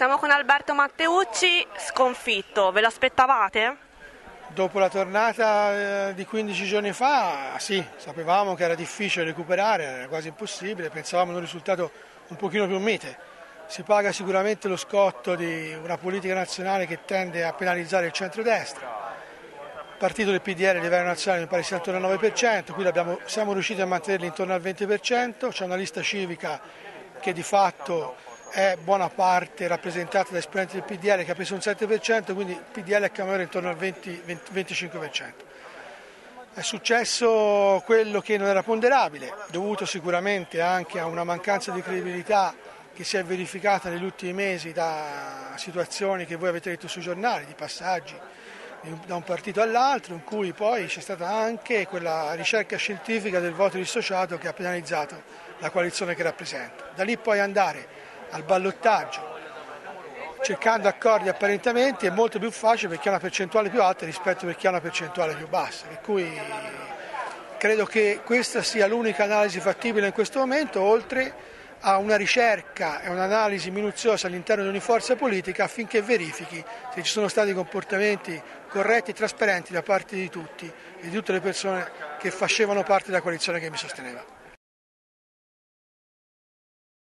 siamo con Alberto Matteucci, sconfitto, ve lo aspettavate? Dopo la tornata eh, di 15 giorni fa, sì, sapevamo che era difficile recuperare, era quasi impossibile, pensavamo ad un risultato un pochino più mite. Si paga sicuramente lo scotto di una politica nazionale che tende a penalizzare il centrodestra. Il partito del PDL a livello nazionale mi pare sia intorno al 9%, qui siamo riusciti a mantenerli intorno al 20%, c'è una lista civica che di fatto è buona parte rappresentata da esponenti del PDL che ha preso un 7%, quindi il PDL a Camera intorno al 20, 20, 25%. È successo quello che non era ponderabile, dovuto sicuramente anche a una mancanza di credibilità che si è verificata negli ultimi mesi da situazioni che voi avete letto sui giornali, di passaggi da un partito all'altro, in cui poi c'è stata anche quella ricerca scientifica del voto dissociato che ha penalizzato la coalizione che rappresenta. Da lì poi andare al ballottaggio cercando accordi apparentemente è molto più facile perché ha una percentuale più alta rispetto a chi ha una percentuale più bassa. Per cui credo che questa sia l'unica analisi fattibile in questo momento, oltre a una ricerca e un'analisi minuziosa all'interno di ogni forza politica affinché verifichi se ci sono stati comportamenti corretti e trasparenti da parte di tutti e di tutte le persone che facevano parte della coalizione che mi sosteneva.